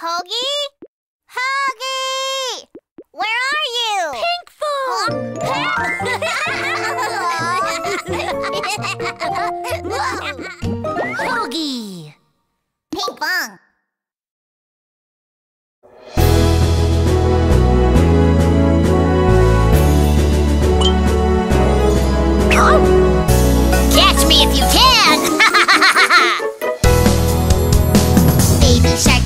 Hogi? Hogi! Where are you? Hogi! Pink Fong. Catch me if you can! Baby shark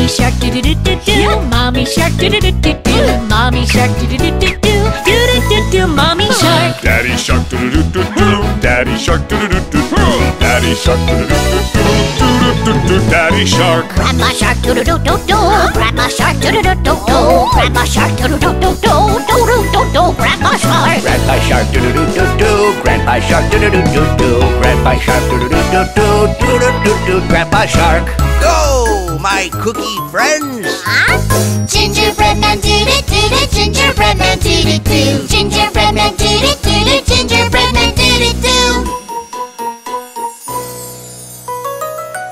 Mommy shark do do do do do. Mommy shark do do do do do. Mommy shark do do do do do. Do do do do. Mommy shark. Daddy shark do do do do do. Daddy shark do do do do do. Daddy shark do do do do do. Do do do do. Daddy shark. Grandma shark do do do do do. Grandma shark do do do do do. Grandma shark do do do do do. Do do do do. Grandma shark. Grandpa shark do do do do do. Grandpa shark do do do do do. Grandpa shark do do do do do. Do do do do. Grandpa shark. Go. My cookie friends. Huh? Gingerbread man did it, did it, gingerbread man did it do. Gingerbread man did it, did it, gingerbread man did it do.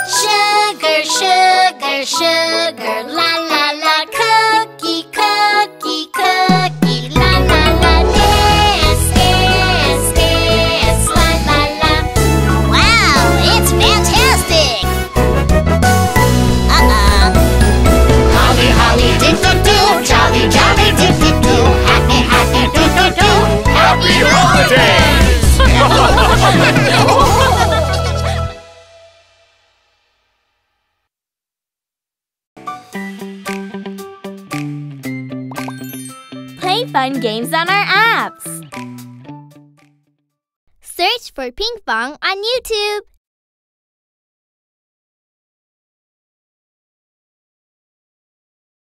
Sugar, sugar, sugar. Fun games on our apps. Search for Ping Pong on YouTube.